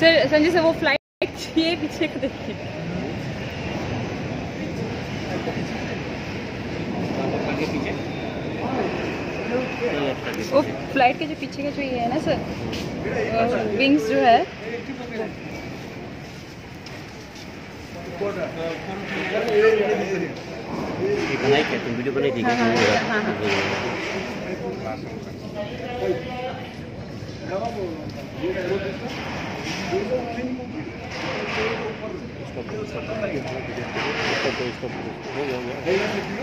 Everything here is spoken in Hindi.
सर संजय सर वो फ़्लाइट ये पीछे को देखिए। वो फ़्लाइट के जो पीछे का जो ये है ना सर विंग्स जो है। बनाई क्या? तुम वीडियो बनाई थी क्या? हाँ, हाँ, devam olur. Estağfurullah. Estağfurullah. Estağfurullah.